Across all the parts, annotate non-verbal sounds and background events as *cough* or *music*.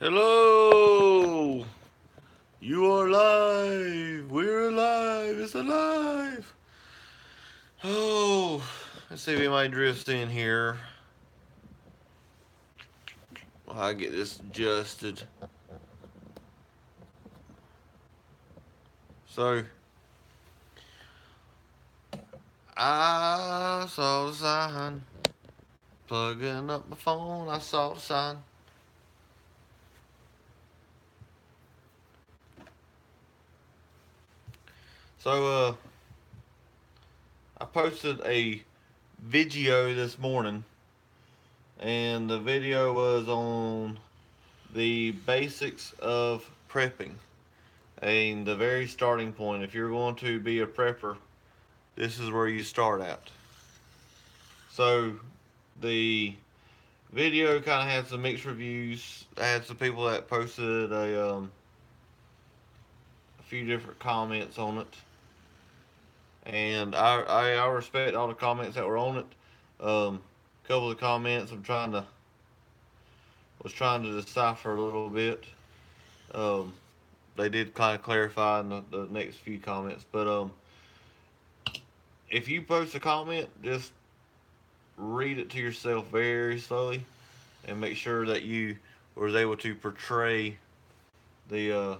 Hello! You are alive! We're alive! It's alive! Oh, let's see if we might drift in here. I get this adjusted. So, I saw the sign. Plugging up my phone, I saw the sign. So, uh, I posted a video this morning, and the video was on the basics of prepping and the very starting point. If you're going to be a prepper, this is where you start at. So, the video kind of had some mixed reviews. I had some people that posted a, um, a few different comments on it and I, I, I respect all the comments that were on it. Um, a couple of comments I'm trying to was trying to decipher a little bit. Um, they did kind of clarify in the, the next few comments, but um, if you post a comment, just read it to yourself very slowly, and make sure that you was able to portray the uh,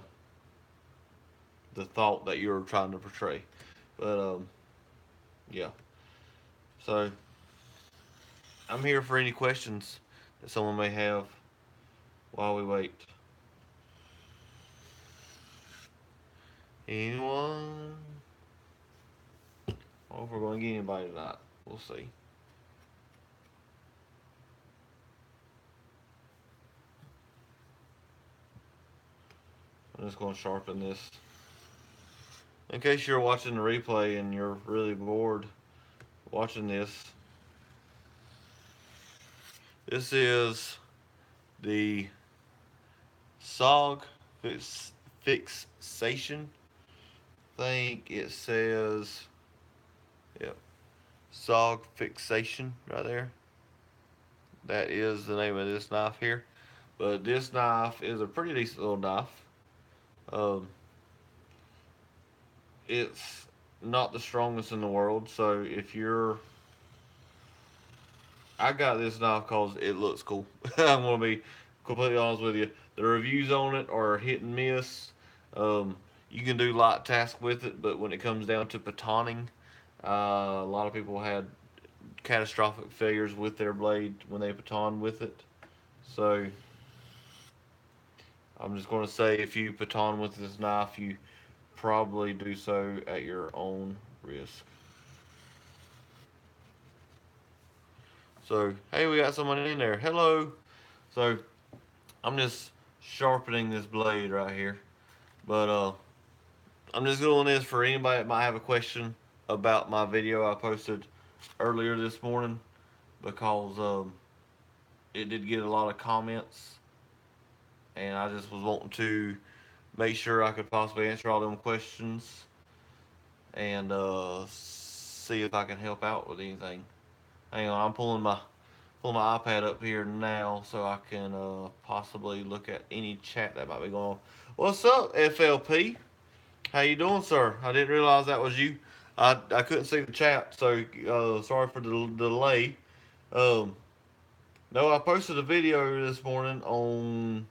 the thought that you were trying to portray. But um, yeah. So I'm here for any questions that someone may have while we wait. Anyone? Or if we're going to get anybody tonight. We'll see. I'm just going to sharpen this in case you're watching the replay and you're really bored watching this, this is the SOG fix, fixation. I think it says, yep, SOG fixation right there. That is the name of this knife here. But this knife is a pretty decent little knife. Um, it's not the strongest in the world. So if you're, I got this knife because it looks cool. *laughs* I'm gonna be completely honest with you. The reviews on it are hit and miss. Um, you can do light tasks with it, but when it comes down to batoning, uh, a lot of people had catastrophic failures with their blade when they baton with it. So I'm just going to say if you baton with this knife, you probably do so at your own risk. So, hey, we got someone in there. Hello. So, I'm just sharpening this blade right here. But, uh, I'm just doing this for anybody that might have a question about my video I posted earlier this morning because um, it did get a lot of comments and I just was wanting to make sure I could possibly answer all them questions and uh, see if I can help out with anything. Hang on, I'm pulling my pulling my iPad up here now so I can uh, possibly look at any chat that might be going on. What's up, FLP? How you doing, sir? I didn't realize that was you. I, I couldn't see the chat, so uh, sorry for the, the delay. Um, no, I posted a video this morning on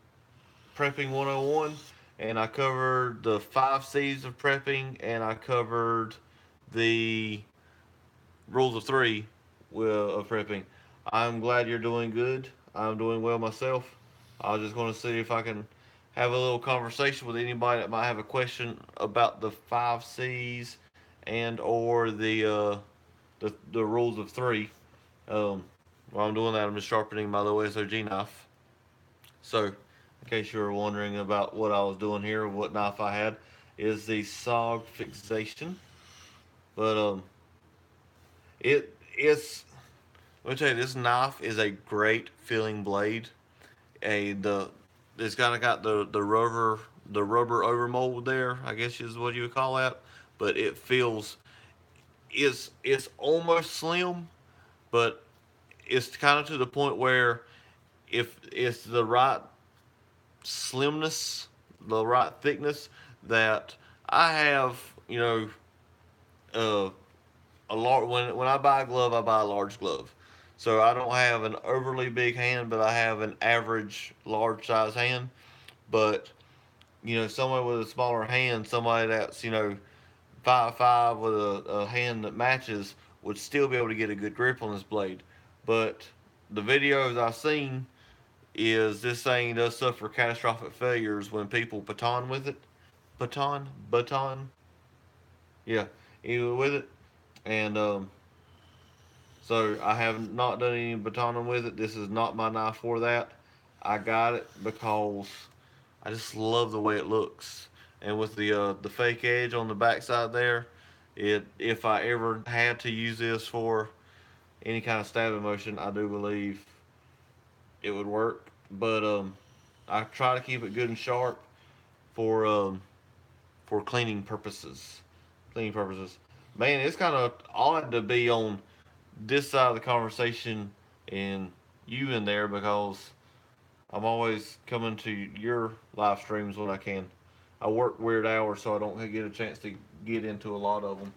Prepping 101 and I covered the five C's of prepping, and I covered the rules of three of prepping. I'm glad you're doing good. I'm doing well myself. I just going to see if I can have a little conversation with anybody that might have a question about the five C's and or the uh, the, the rules of three. Um, while I'm doing that, I'm just sharpening my little SOG knife. So in case you were wondering about what I was doing here, what knife I had, is the SOG fixation. But um, it it's let me tell you, this knife is a great feeling blade. A the it's kind of got the the rubber the rubber overmold there, I guess is what you would call that. But it feels it's it's almost slim, but it's kind of to the point where if it's the right slimness, the right thickness that I have, you know, uh, a large when when I buy a glove, I buy a large glove. So I don't have an overly big hand, but I have an average large size hand. But you know, someone with a smaller hand, somebody that's you know five five with a, a hand that matches would still be able to get a good grip on this blade. But the videos I've seen is this thing does suffer catastrophic failures when people baton with it. Baton? Baton? Yeah, with it. And um, so I have not done any batoning with it. This is not my knife for that. I got it because I just love the way it looks. And with the uh, the fake edge on the backside there, it if I ever had to use this for any kind of stabbing motion, I do believe it would work. But um, I try to keep it good and sharp for um, for cleaning purposes. Cleaning purposes. Man, it's kind of odd to be on this side of the conversation and you in there because I'm always coming to your live streams when I can. I work weird hours, so I don't get a chance to get into a lot of them.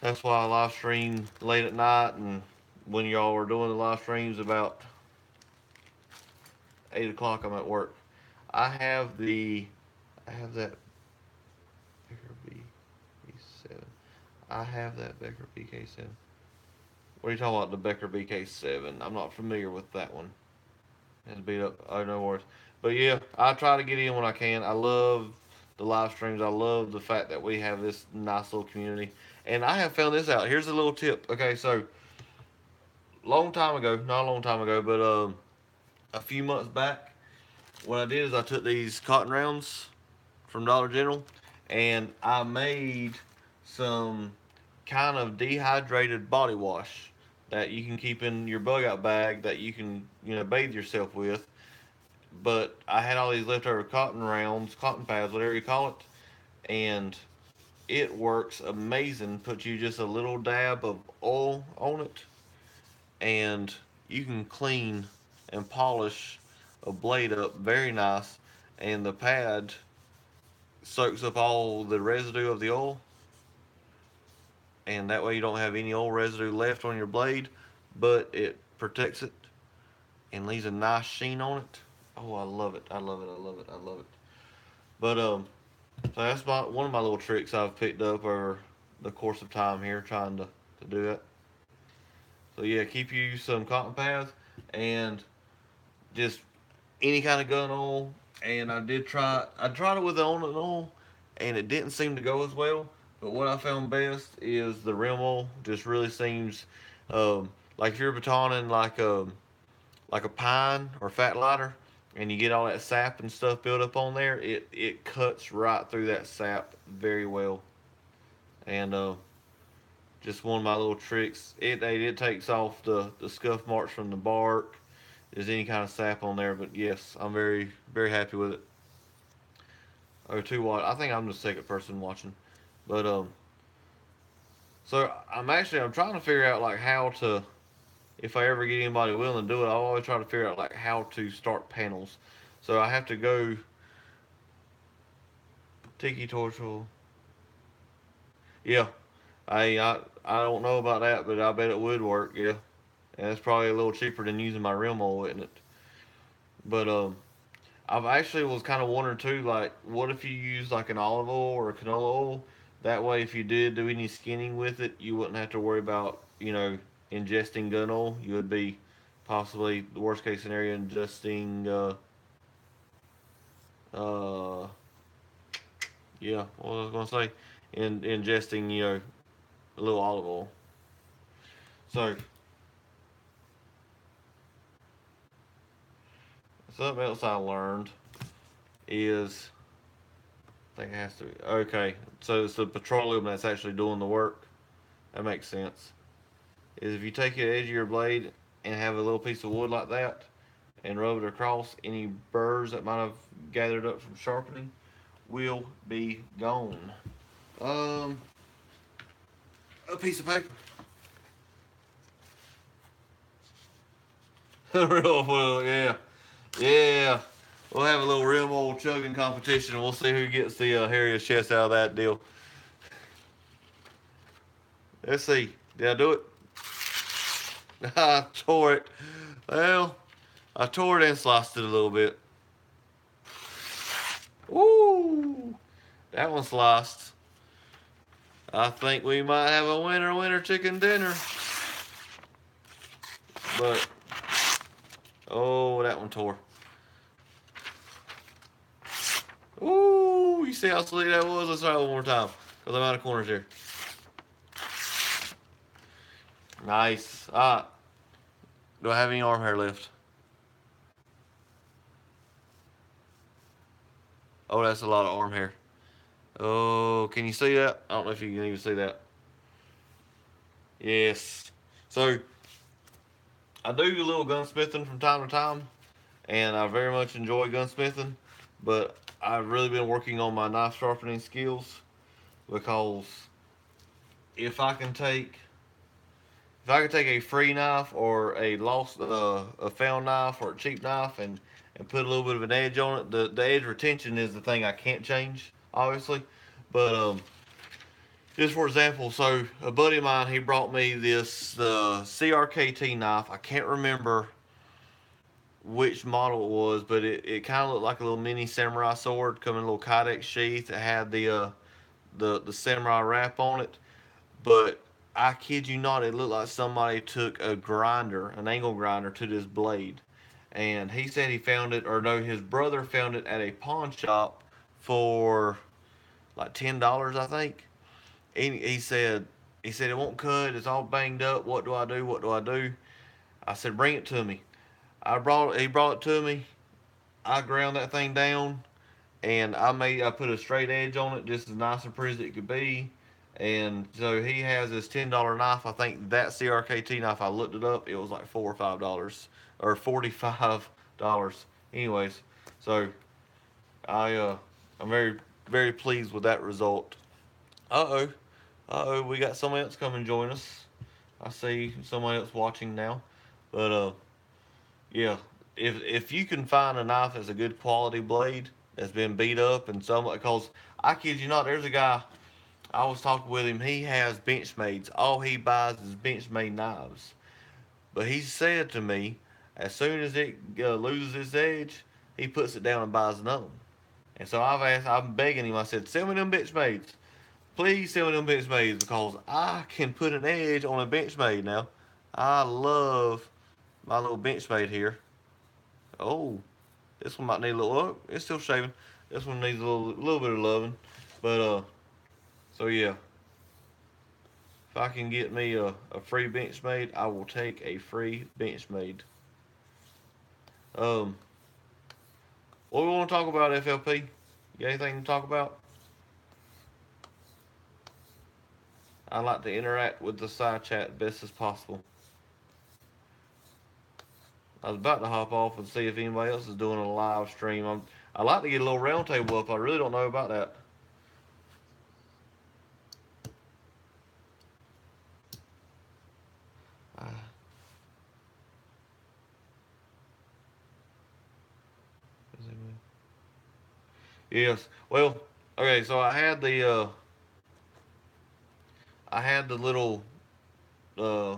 That's why I live stream late at night, and when y'all are doing the live streams about eight o'clock, I'm at work. I have the, I have that Becker BK7. I have that Becker BK7. What are you talking about? The Becker BK7? I'm not familiar with that one. It's beat up. Oh no worries. But yeah, I try to get in when I can. I love the live streams. I love the fact that we have this nice little community. And I have found this out. Here's a little tip. Okay, so long time ago, not a long time ago, but um, a few months back, what I did is I took these cotton rounds from Dollar General and I made some kind of dehydrated body wash that you can keep in your bug out bag that you can, you know, bathe yourself with. But I had all these leftover cotton rounds, cotton pads, whatever you call it, and it works amazing. Put you just a little dab of oil on it, and you can clean and polish a blade up very nice. And the pad soaks up all the residue of the oil. And that way you don't have any oil residue left on your blade but it protects it and leaves a nice sheen on it. Oh i love it. I love it. I love it. I love it. But um so that's my, one of my little tricks i've picked up over the course of time here trying to, to do it. So yeah keep you some cotton pads and just any kind of gun oil and i did try i tried it with the on and oil and it didn't seem to go as well but what I found best is the Rem Oil. Just really seems um, like if you're batoning like a um, like a pine or fat lighter, and you get all that sap and stuff built up on there, it it cuts right through that sap very well. And uh, just one of my little tricks. It it takes off the the scuff marks from the bark. There's any kind of sap on there, but yes, I'm very very happy with it. Oh, two watt. I think I'm the second person watching. But um, so I'm actually I'm trying to figure out like how to, if I ever get anybody willing to do it, I always try to figure out like how to start panels. So I have to go. Tiki Torture. Yeah, I I I don't know about that, but I bet it would work. Yeah, and it's probably a little cheaper than using my real oil, isn't it? But um. I've actually was kind of wondering too, like, what if you use like an olive oil or a canola oil that way, if you did do any skinning with it, you wouldn't have to worry about, you know, ingesting gun oil. You would be possibly the worst case scenario ingesting, uh, uh, yeah, what was I to say? In, ingesting, you know, a little olive oil. So, something else I learned is I think it has to be. Okay, so it's the petroleum that's actually doing the work. That makes sense. Is if you take the edge of your blade and have a little piece of wood like that and rub it across, any burrs that might have gathered up from sharpening will be gone. Um, a piece of paper. *laughs* Real well, yeah, yeah. we'll have a little Rem Oil chugging competition. and We'll see who gets the uh, hairiest chest out of that deal. Let's see. Did I do it? *laughs* I tore it. Well, I tore it and sliced it a little bit. Ooh, that one sliced. I think we might have a winner winner chicken dinner. But, oh, that one tore. Ooh, you see how sweet that was? Let's try it one more time. Because I'm out of corners here. Nice. Ah. Do I have any arm hair left? Oh, that's a lot of arm hair. Oh, can you see that? I don't know if you can even see that. Yes. So, I do a little gunsmithing from time to time, and I very much enjoy gunsmithing, but I've really been working on my knife sharpening skills because if I can take if I could take a free knife or a lost uh, a found knife or a cheap knife and and put a little bit of an edge on it, the the edge retention is the thing I can't change, obviously. But um, just for example, so a buddy of mine he brought me this the CRKT knife. I can't remember which model it was, but it, it kind of looked like a little mini samurai sword, coming in a little kydex sheath. It had the uh, the the samurai wrap on it, but I kid you not, it looked like somebody took a grinder, an angle grinder, to this blade. And he said he found it, or no, his brother found it at a pawn shop for like ten dollars, I think. He, he said he said it won't cut, it's all banged up. What do I do? What do I do? I said bring it to me. I brought he brought it to me. I ground that thing down, and I made I put a straight edge on it, just as nice and pretty as it could be and so he has this ten dollar knife. I think that CRKT knife. I looked it up. It was like four or five dollars or forty five *laughs* dollars. Anyways, so I uh I'm very very pleased with that result. Uh oh, oh, we got someone else come and join us. I see someone else watching now, but uh yeah, if if you can find a knife that's a good quality blade that's been beat up and some because I kid you not, there's a guy I was talking with him. He has Benchmades. All he buys is Benchmade knives. But he said to me, as soon as it uh, loses its edge, he puts it down and buys another one. And so I've asked, I'm begging him. I said, send me them Benchmades. Please send me them Benchmades because I can put an edge on a Benchmade now. I love my little Benchmade here. Oh, this one might need a little. Oh, it's still shaving. This one needs a little, little bit of loving, but uh. So yeah, if I can get me a, a free Benchmade, I will take a free Benchmade. Um, what we want to talk about, FLP? You got anything to talk about? I like to interact with the side chat best as possible. I was about to hop off and see if anybody else is doing a live stream. I'm, I like to get a little roundtable up. I really don't know about that. Yes. Well, okay, so I had the uh I had the little uh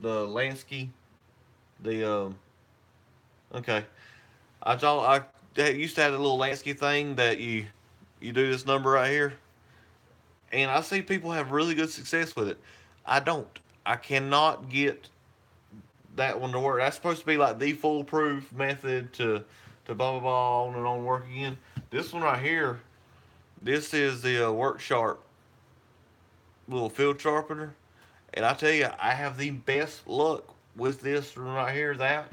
the Lansky the um okay. I thought I used to have a little Lansky thing that you you do this number right here. And I see people have really good success with it. I don't. I cannot get that one to work. That's supposed to be like the foolproof method to to blah blah blah on and on work again. This one right here, this is the uh, Work Sharp little field sharpener. And I tell you, I have the best luck with this right here, that,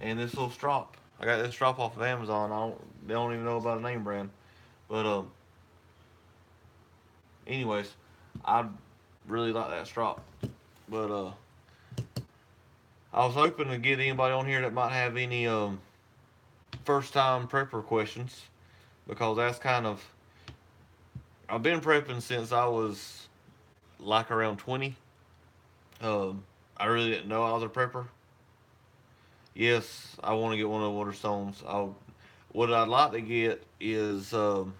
and this little strop. I got this strop off of Amazon. I don't, they don't even know about a name brand. But, um, anyways, I really like that strop. But, uh, I was hoping to get anybody on here that might have any, um, first time prepper questions because that's kind of I've been prepping since I was like around 20. Um, I really didn't know I was a prepper. Yes, I want to get one of the Waterstones. I'll, what I'd like to get is um,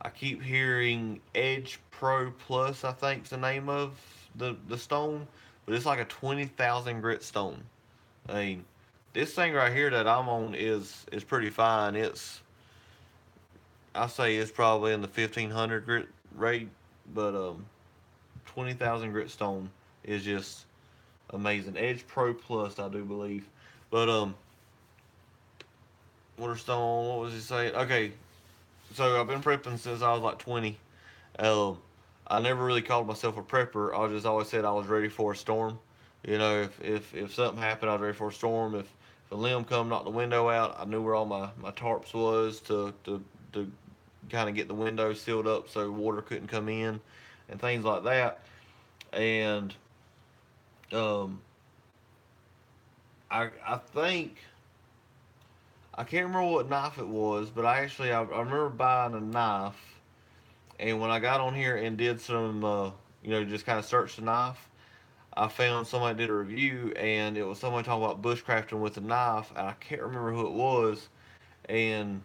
I keep hearing Edge Pro Plus. I think's the name of the the stone, but it's like a twenty thousand grit stone. I mean, this thing right here that I'm on is is pretty fine. It's I say it's probably in the fifteen hundred grit rate, but um, twenty thousand grit stone is just amazing. Edge Pro Plus, I do believe, but um, Waterstone. What was he saying? Okay, so I've been prepping since I was like twenty. Um, I never really called myself a prepper. I just always said I was ready for a storm. You know, if if, if something happened, I was ready for a storm. If, if a limb come, knocked the window out, I knew where all my, my tarps was to to to kind of get the window sealed up so water couldn't come in and things like that. And um, I I think I can't remember what knife it was, but I actually I, I remember buying a knife, and when I got on here and did some uh, you know just kind of searched the knife, I found somebody did a review and it was somebody talking about bushcrafting with a knife, and I can't remember who it was, and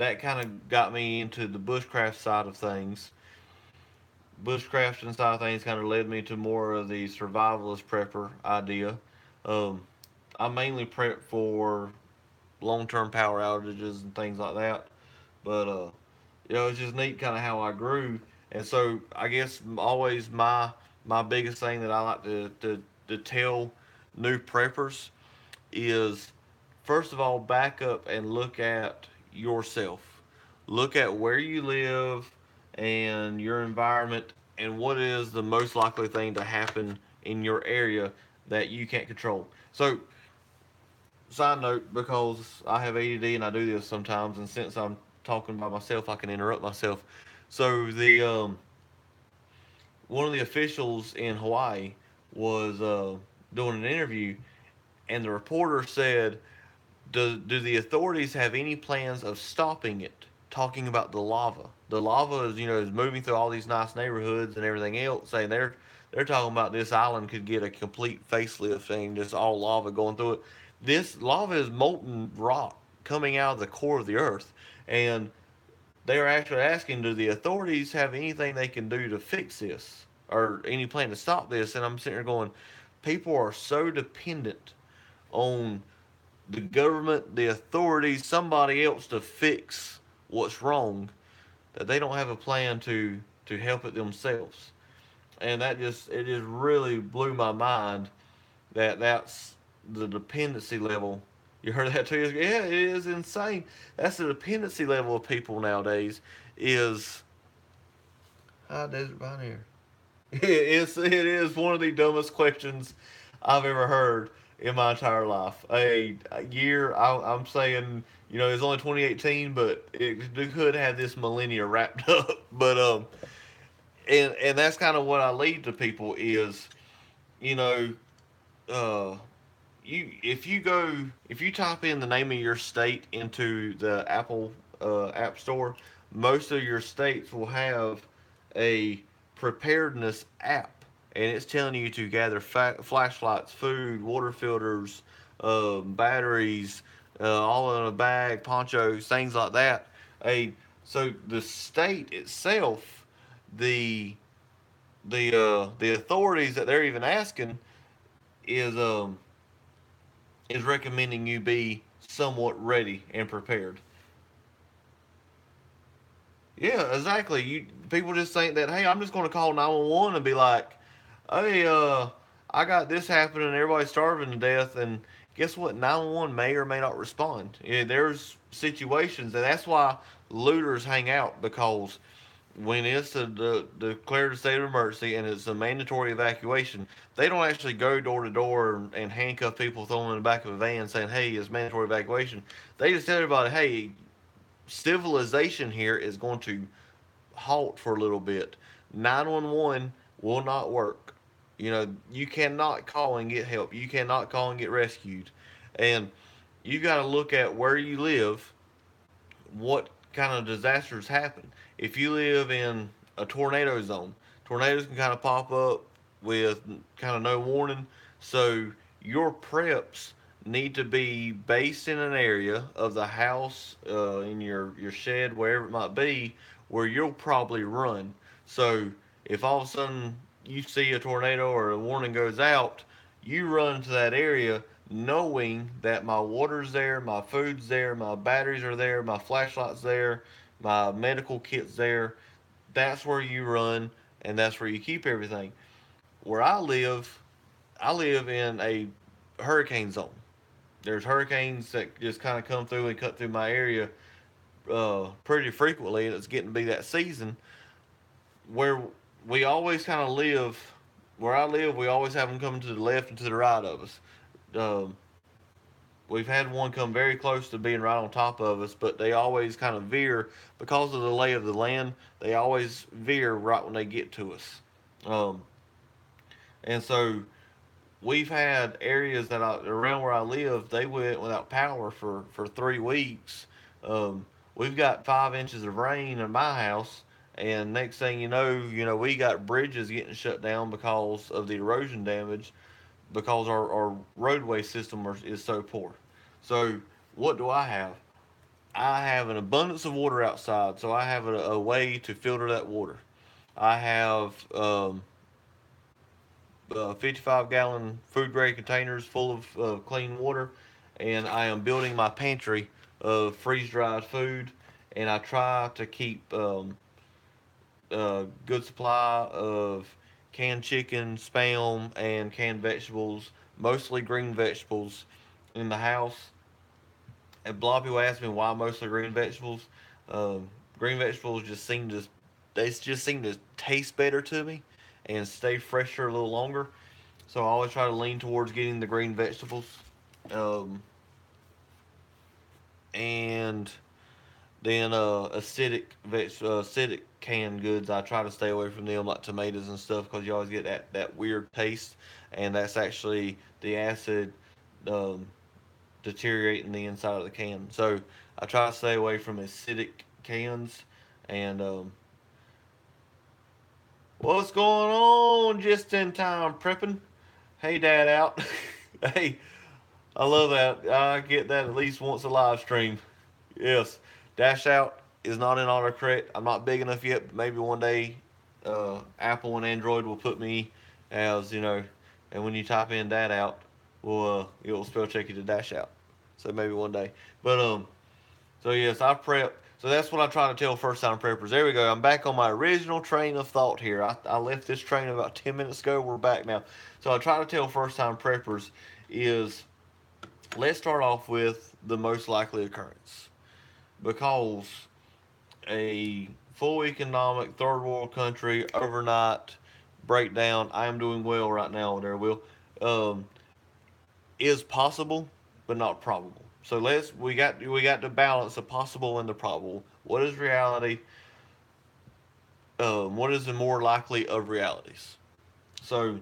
that kind of got me into the bushcraft side of things. Bushcrafting side of things kind of led me to more of the survivalist prepper idea. Um, I mainly prep for long-term power outages and things like that, but uh, you know it's just neat kind of how I grew, and so I guess always my my biggest thing that I like to to, to tell new preppers is first of all back up and look at yourself. Look at where you live and your environment and what is the most likely thing to happen in your area that you can't control. So, side note, because I have ADD and I do this sometimes, and since I'm talking by myself, I can interrupt myself. So the um, one of the officials in Hawaii was uh, doing an interview, and the reporter said do, do the authorities have any plans of stopping it? Talking about the lava. The lava is, you know, is moving through all these nice neighborhoods and everything else, saying they're they're talking about this island could get a complete facelift and just all lava going through it. This lava is molten rock coming out of the core of the earth. And they are actually asking, do the authorities have anything they can do to fix this? Or any plan to stop this? And I'm sitting there going, people are so dependent on the government, the authorities, somebody else to fix what's wrong, that they don't have a plan to to help it themselves. And that just it just really blew my mind that that's the dependency level. You heard that too? Yeah, it is insane. That's the dependency level of people nowadays. Is high desert binary. It is *laughs* it is one of the dumbest questions I've ever heard in my entire life. A, a year, I, am saying, you know, it's only 2018, but it, it could have this millennia wrapped *laughs* up. But um, and and that's kind of what I lead to people is, you know, uh, you if you go if you type in the name of your state into the Apple uh, App Store, most of your states will have a preparedness app and it's telling you to gather flashlights, food, water filters, uh, batteries, uh, all in a bag, ponchos, things like that. A so the state itself, the the uh, the authorities that they're even asking is um is recommending you be somewhat ready and prepared. Yeah, exactly. You people just think that hey, I'm just going to call 911 and be like, hey, uh, I got this happening, everybody's starving to death, and guess what? 911 may or may not respond. Yeah, there's situations, and that's why looters hang out because when it's a, de- declared a state of emergency and it's a mandatory evacuation, they don't actually go door to door and handcuff people, throw them in the back of a van saying, hey, it's mandatory evacuation. They just tell everybody, hey, civilization here is going to halt for a little bit. 911 will not work. You know, you cannot call and get help. You cannot call and get rescued. And you got to look at where you live, what kind of disasters happen. If you live in a tornado zone, tornadoes can kind of pop up with kind of no warning. So your preps need to be based in an area of the house, uh, in your your shed, wherever it might be, where you'll probably run. So if all of a sudden you see a tornado or a warning goes out, you run to that area knowing that my water's there, my food's there, my batteries are there, my flashlight's there, my medical kit's there. That's where you run and that's where you keep everything. Where I live, I live in a hurricane zone. There's hurricanes that just kind of come through and cut through my area uh, pretty frequently, and it's getting to be that season where we always kind of live. Where I live, we always have them coming to the left and to the right of us. Um, we've had one come very close to being right on top of us, but they always kind of veer because of the lay of the land. They always veer right when they get to us. Um, and so we've had areas that I, around where I live, they went without power for, for three weeks. Um, we've got five inches of rain in my house, and next thing you know, you know, we got bridges getting shut down because of the erosion damage, because our, our roadway system are, is so poor. So what do I have? I have an abundance of water outside, so I have a, a way to filter that water. I have um, uh, 55 gallon food grade containers full of uh, clean water, and I am building my pantry of freeze dried food, and I try to keep um, a good supply of canned chicken, spam, and canned vegetables, mostly green vegetables, in the house. And a lot of people ask me why mostly green vegetables. Um, green vegetables just seem to they just seem to taste better to me and stay fresher a little longer. So I always try to lean towards getting the green vegetables. Um, and then uh, acidic uh, acidic canned goods, I try to stay away from them, like tomatoes and stuff, because you always get that, that weird taste, and that's actually the acid um, deteriorating the inside of the can. So I try to stay away from acidic cans, and um, what's going on? Just in time prepping. Hey, Dad, out. *laughs* hey. I love that. I get that at least once a live stream. Yes. Dash out is not in autocorrect. I'm not big enough yet, but maybe one day uh, Apple and Android will put me as, you know, and when you type in that out, will uh, it will spell check you to dash out. So maybe one day. But um so yes, I prep. So that's what I try to tell first time preppers. There we go. I'm back on my original train of thought here. I, I left this train about 10 minutes ago. We're back now. So I try to tell first time preppers is let's start off with the most likely occurrence because a full economic third world country overnight breakdown. I am doing well right now there will. Um, is possible but not probable. So let's we got we got to balance the possible and the probable. What is reality? Um, what is the more likely of realities? So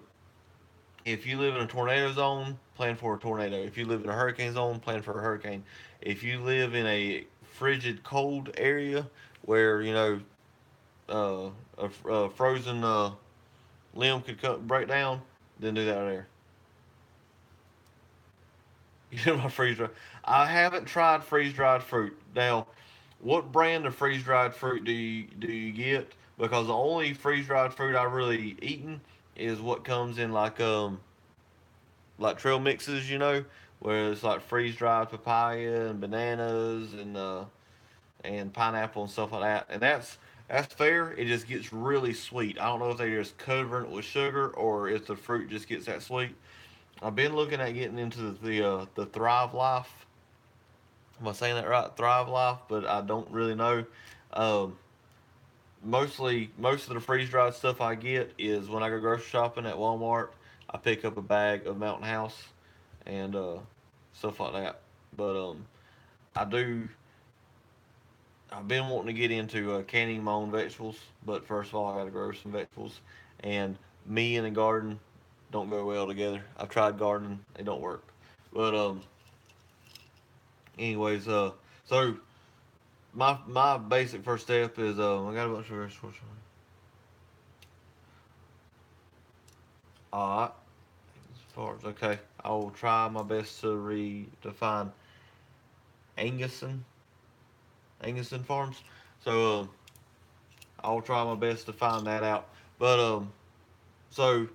if you live in a tornado zone, plan for a tornado. If you live in a hurricane zone, plan for a hurricane. If you live in a frigid cold area where you know uh, a, a, frozen uh, limb could break down, then do that there. *laughs* You know my freeze dried. I haven't tried freeze dried fruit. Now, what brand of freeze dried fruit do you do you get? Because the only freeze dried fruit I really eaten is what comes in like um like trail mixes, you know, where it's like freeze dried papaya and bananas and uh and pineapple and stuff like that. And that's that's fair. It just gets really sweet. I don't know if they're just covering it with sugar or if the fruit just gets that sweet. I've been looking at getting into the the, uh, the Thrive Life. Am I saying that right? Thrive Life, but I don't really know. Um, mostly most of the freeze dried stuff I get is when I go grocery shopping at Walmart. I pick up a bag of Mountain House and uh, stuff like that. But um, I do. I've been wanting to get into uh, canning my own vegetables, but first of all, I got to grow some vegetables. And me and a garden don't go well together. I've tried gardening; they don't work. But um, anyways, uh, so my my basic first step is um I got a bunch of resources. Alright. Farms. Okay, I will try my best to find Anguson. Anguson Farms. So um, I'll try my best to find that out. But um, so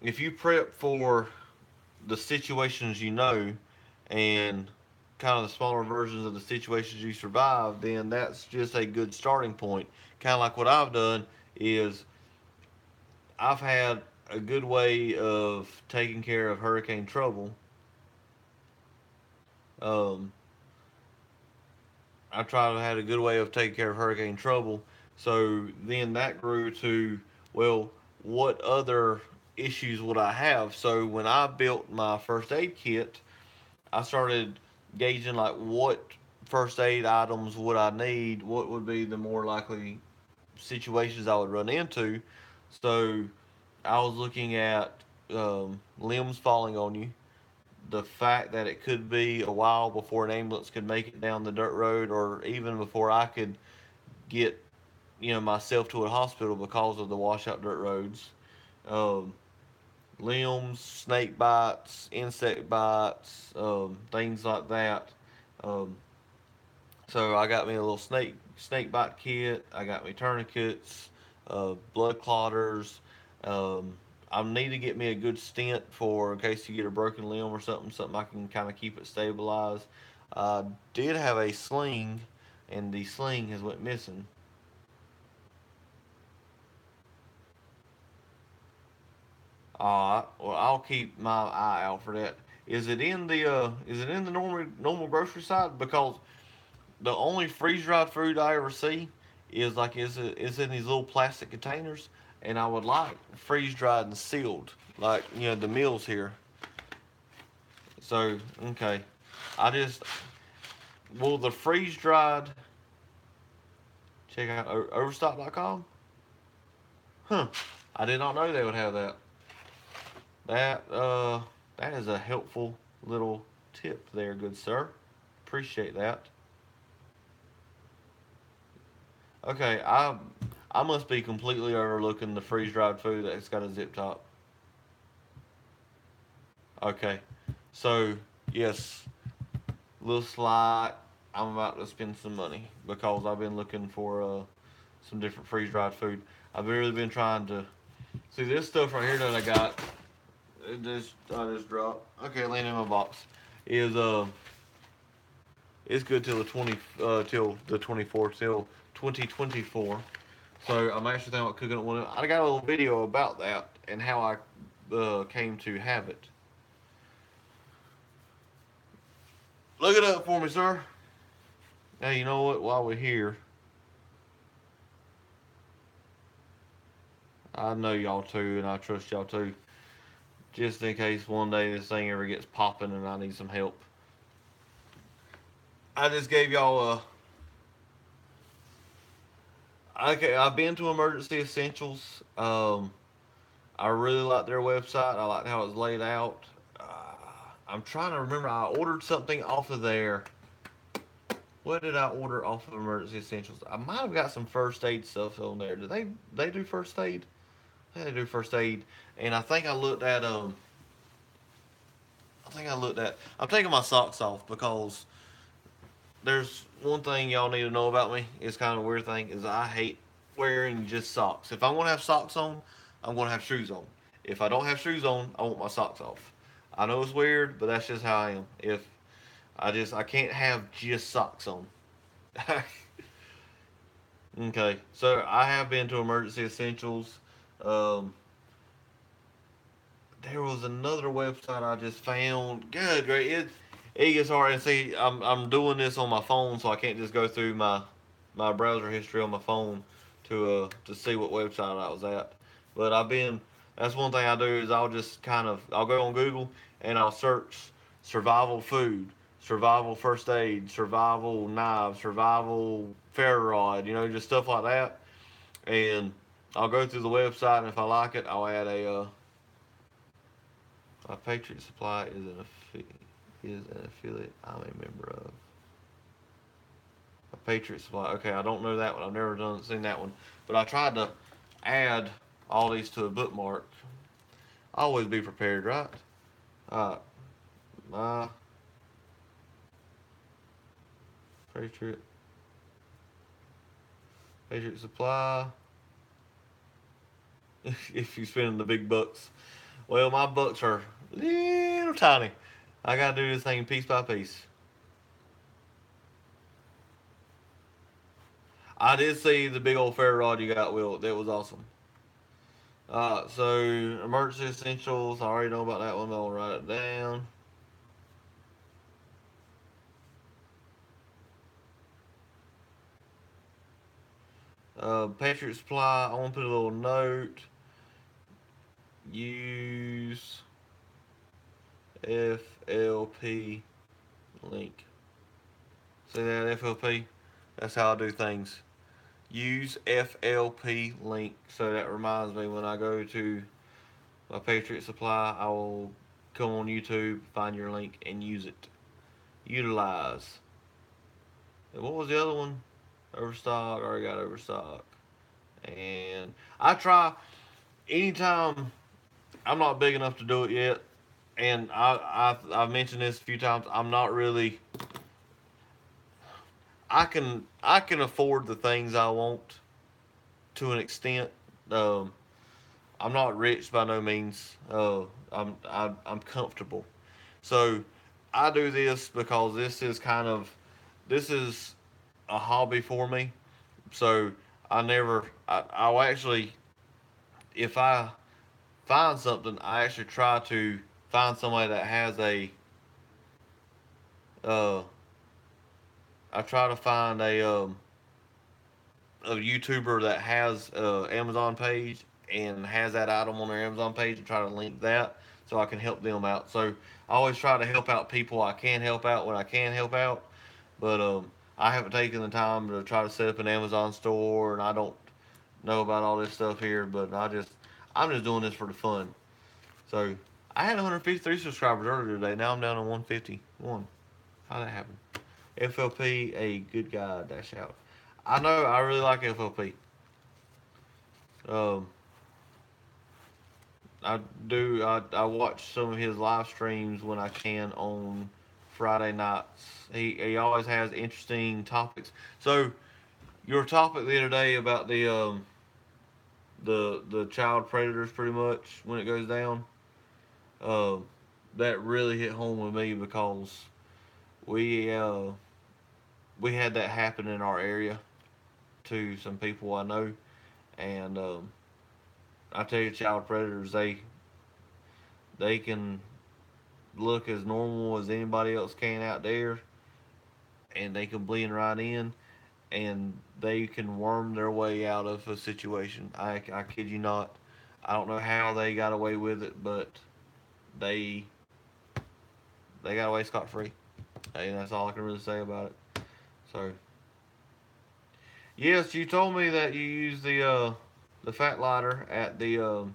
if you prep for the situations you know and kind of the smaller versions of the situations you survive, then that's just a good starting point. Kind of like what I've done is I've had a good way of taking care of hurricane trouble. Um, I tried to had a good way of taking care of hurricane trouble. So then that grew to, well, what other issues would I have? So when I built my first aid kit, I started gauging like what first aid items would I need, what would be the more likely situations I would run into. So I was looking at um, limbs falling on you, the fact that it could be a while before an ambulance could make it down the dirt road, or even before I could get, you know, myself to a hospital because of the washout dirt roads. Um, limbs, snake bites, insect bites, um, things like that. Um, so I got me a little snake snake bite kit. I got me tourniquets, uh, blood clotters. Um, I need to get me a good stent for in case you get a broken limb or something, something I can kind of keep it stabilized. I did have a sling, and the sling has went missing. Alright, well I'll keep my eye out for that. Is it in the uh is it in the normal normal grocery side? Because the only freeze dried food I ever see is like is it is in these little plastic containers and I would like freeze dried and sealed, like you know the meals here. So okay, I just will the freeze dried. Check out Overstock.com. Huh, I did not know they would have that. That uh, that is a helpful little tip there, good sir. Appreciate that. Okay, I I must be completely overlooking the freeze dried food that's got a zip top. Okay, so yes, looks like I'm about to spend some money because I've been looking for uh, some different freeze dried food. I've really been trying to see this stuff right here that I got. It just I just dropped. Okay, laying in my box is uh it's good till the twenty uh till the twenty fourth till twenty twenty four. So I'm actually thinking about cooking it one. I got a little video about that and how I uh, came to have it. Look it up for me, sir. Hey, you know what? While we're here, I know y'all too, and I trust y'all too. Just in case one day this thing ever gets popping and I need some help. I just gave y'all a Okay, I've been to Emergency Essentials. Um, I really like their website. I like how it's laid out. Uh, I'm trying to remember. I ordered something off of there. What did I order off of Emergency Essentials? I might have got some first aid stuff on there. Do they they do first aid? They do first aid, and I think I looked at um. I think I looked at. I'm taking my socks off because there's one thing y'all need to know about me. It's kind of a weird thing is I hate wearing just socks. If I'm gonna have socks on, I'm gonna have shoes on. If I don't have shoes on, I want my socks off. I know it's weird, but that's just how I am. If I just I can't have just socks on. *laughs* okay, so I have been to Emergency Essentials. Um, there was another website I just found. Good, great. It it hard. And see, I'm I'm doing this on my phone, so I can't just go through my my browser history on my phone to uh to see what website I was at. But I've been. That's one thing I do is I'll just kind of I'll go on Google and I'll search survival food, survival first aid, survival knives, survival ferro rod, you know, just stuff like that. And I'll go through the website and if I like it, I'll add a uh, my Patriot Supply is an is an affiliate I'm a member of. A Patriot Supply. Okay, I don't know that one. I've never done seen that one, but I tried to add all these to a bookmark. Always be prepared, right? Alright. My Patriot. Patriot Supply. *laughs* if you're spending the big bucks. Well, my bucks are little tiny. I gotta do this thing piece by piece. I did see the big old ferro rod you got, Will. That was awesome. Uh, so emergency essentials. I already know about that one. I'll write it down. Uh, Patriot Supply. I want to put a little note. Use FLP link. See that FLP? That's how I do things use FLP link. So that reminds me when I go to my Patriot Supply, I will come on YouTube, find your link, and use it. Utilize. And what was the other one? Overstock. I already got overstock. And I try anytime I'm not big enough to do it yet. And I, I I've mentioned this a few times. I'm not really I can I can afford the things I want to an extent. Um, I'm not rich by no means. Uh, I'm I, am i am comfortable, so I do this because this is kind of this is a hobby for me. So I never I, I'll actually if I find something, I actually try to find somebody that has a uh I try to find a um, a YouTuber that has a Amazon page and has that item on their Amazon page and try to link that so I can help them out. So I always try to help out people I can help out when I can help out. But um, I haven't taken the time to try to set up an Amazon store and I don't know about all this stuff here, but I just I'm just doing this for the fun. So I had 153 subscribers earlier today. Now I'm down to 151. How that happen? FLP, a good guy, dash out. I know, I really like FLP. Um, I do, I, I watch some of his live streams when I can on Friday nights. He, he always has interesting topics. So, your topic the other day about the, um, the, the child predators pretty much when it goes down, uh, that really hit home with me because we uh, we had that happen in our area to some people I know, and um, I tell you, child predators they they can look as normal as anybody else can out there, and they can blend right in, and they can worm their way out of a situation. I I kid you not. I don't know how they got away with it, but they they got away scot free. And that's all I can really say about it. So, yes, you told me that you used the uh, the fat lighter at the um,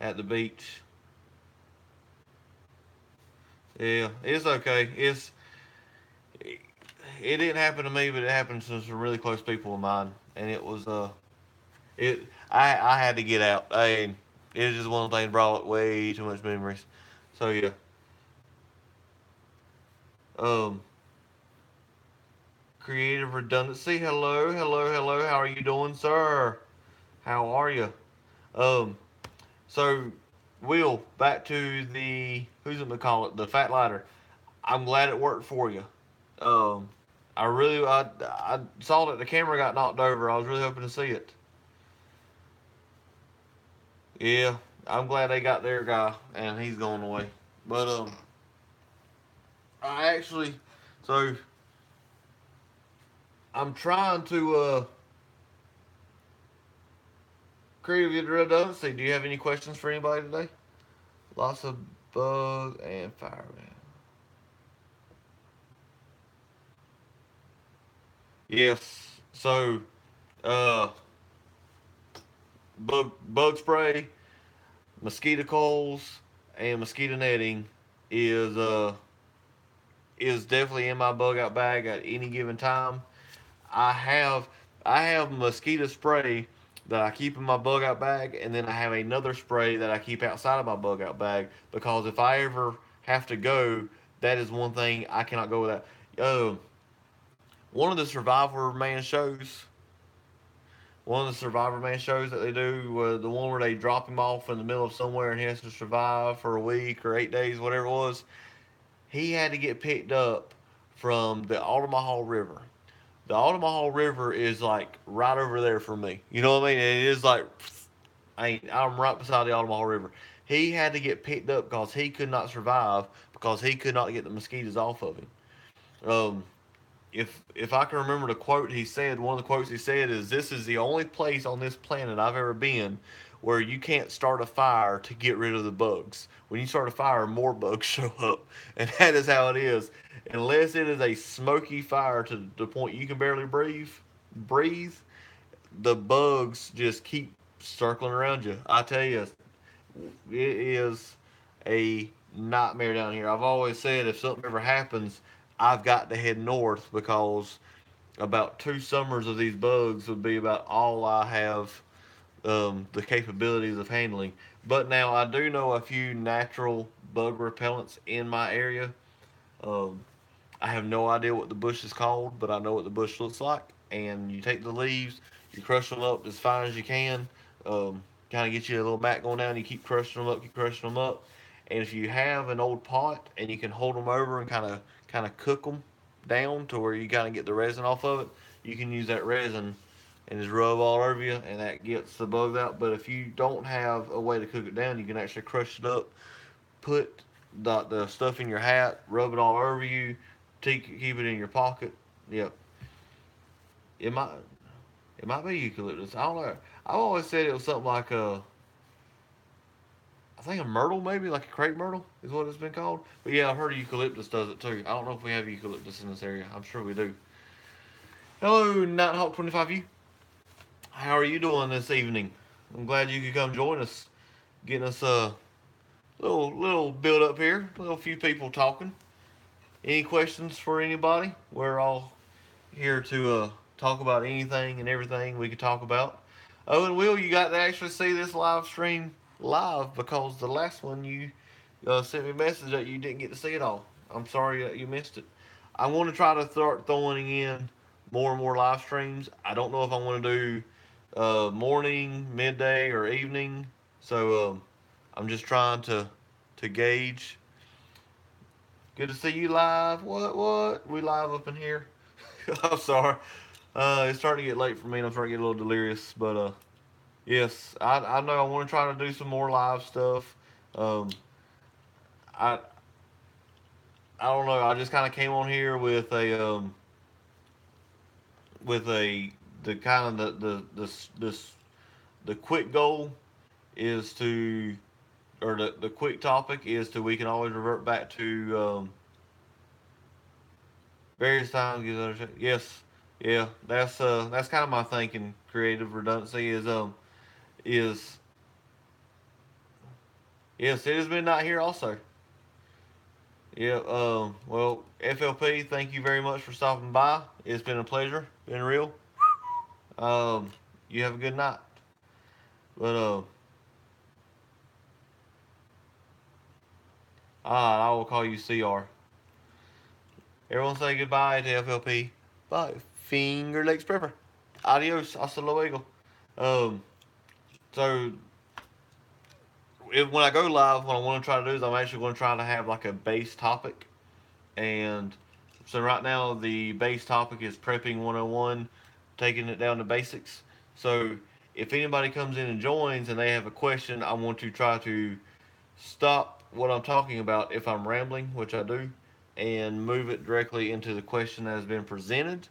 at the beach. Yeah, it's okay. It's it, didn't happen to me, but it happened to some really close people of mine, and it was uh, it I I had to get out. I it was just one thing brought way too much memories. So yeah. Um, creative redundancy. Hello, hello, hello. How are you doing, sir? How are you? Um, so Will, back to the who's it gonna call it? The fat lighter. I'm glad it worked for you. Um, I really I I saw that the camera got knocked over. I was really hoping to see it. Yeah, I'm glad they got their guy and he's going away. But um I actually, so I'm trying to uh, create a redundancy. Do you have any questions for anybody today? Lots of bug and fireman. Yes. So, uh, bug bug spray, mosquito coils, and mosquito netting is uh is definitely in my bug out bag at any given time. I have I have mosquito spray that I keep in my bug out bag, and then I have another spray that I keep outside of my bug out bag because if I ever have to go, that is one thing I cannot go without. Uh, one of the Survivorman shows, one of the Survivorman shows that they do, uh, the one where they drop him off in the middle of somewhere and he has to survive for a week or eight days, whatever it was. He had to get picked up from the Altamaha River. The Altamaha River is like right over there for me. You know what I mean? It is like, I I'm right beside the Altamaha River. He had to get picked up because he could not survive because he could not get the mosquitoes off of him. Um, if if I can remember the quote he said, one of the quotes he said is, "This is the only place on this planet I've ever been where you can't start a fire to get rid of the bugs. When you start a fire, more bugs *laughs* show up, and that is how it is. Unless it is a smoky fire to the point you can barely breathe, breathe, the bugs just keep circling around you. I tell you, it is a nightmare down here. I've always said if something ever happens, I've got to head north because about two summers of these bugs would be about all I have um, the capabilities of handling. But now I do know a few natural bug repellents in my area. Um, I have no idea what the bush is called, but I know what the bush looks like. And you take the leaves, you crush them up as fine as you can. Um, kind of get you a little mat going down. You keep crushing them up, keep crushing them up. And if you have an old pot and you can hold them over and kind of kind of cook them down to where you kind of get the resin off of it, you can use that resin and just rub all over you, and that gets the bugs out. But if you don't have a way to cook it down, you can actually crush it up, put the, the stuff in your hat, rub it all over you, take, keep it in your pocket. Yep. It might it might be eucalyptus. I don't know. I've always said it was something like a think a myrtle maybe, like a crepe myrtle is what it's been called. But yeah, I've heard eucalyptus does it too. I don't know if we have eucalyptus in this area. I'm sure we do. Hello, Nighthawk25U. How are you doing this evening? I'm glad you could come join us. Getting us a little little build up here. A little few people talking. Any questions for anybody? We're all here to uh, talk about anything and everything we could talk about. Oh, and Will, you got to actually see this live stream live because the last one you uh, sent me a message that you didn't get to see it all. I'm sorry that you missed it. I want to try to start throwing in more and more live streams. I don't know if I want to do uh, morning, midday, or evening. So um, I'm just trying to to gauge. Good to see you live. What what? We live up in here. *laughs* I'm sorry. Uh, it's starting to get late for me, and I'm starting to get a little delirious. But uh, yes, I I know I want to try to do some more live stuff. Um, I I don't know. I just kind of came on here with a um with a the kind of the the this this the quick goal is to or the, the quick topic is to we can always revert back to um, various times yes yeah that's uh that's kind of my thinking creative redundancy is um is yes it has been not here also yeah um well flp thank you very much for stopping by it's been a pleasure been real um, you have a good night. But uh, ah, I will call you CR. Everyone say goodbye to FLP. Bye. Finger Lakes Prepper. Adios. Hasta luego. Um, so if, when I go live, what I want to try to do is I'm actually going to try to have like a base topic. And so right now the base topic is prepping 101 taking it down to basics. So if anybody comes in and joins and they have a question, I want to try to stop what I'm talking about if I'm rambling, which I do, and move it directly into the question that has been presented.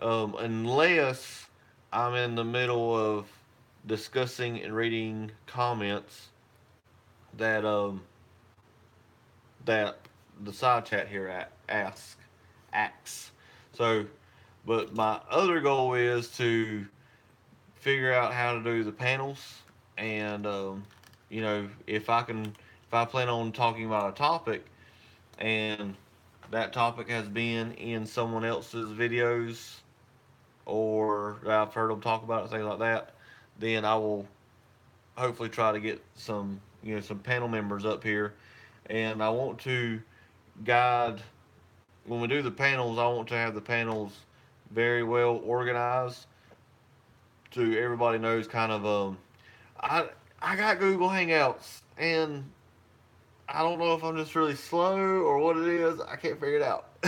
Um, unless I'm in the middle of discussing and reading comments that um that the side chat here asks asks. So but my other goal is to figure out how to do the panels, and um, you know, if I can, if I plan on talking about a topic, and that topic has been in someone else's videos, or I've heard them talk about it, things like that. Then I will hopefully try to get some you know some panel members up here, and I want to guide when we do the panels. I want to have the panels very well organized, so everybody knows kind of um. I I got Google Hangouts and I don't know if I'm just really slow or what it is. I can't figure it out. *laughs*